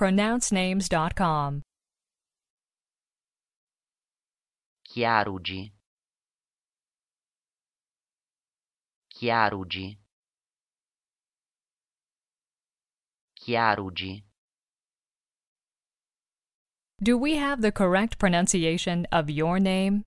pronouncenames.com. Chiarugi. Chiarugi. Chiarugi. Do we have the correct pronunciation of your name?